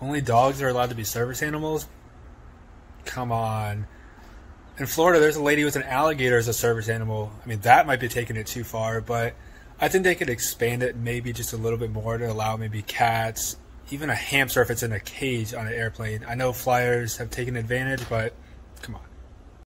only dogs are allowed to be service animals. Come on. In Florida, there's a lady with an alligator as a service animal. I mean, that might be taking it too far, but I think they could expand it maybe just a little bit more to allow maybe cats, even a hamster if it's in a cage on an airplane. I know flyers have taken advantage, but come on.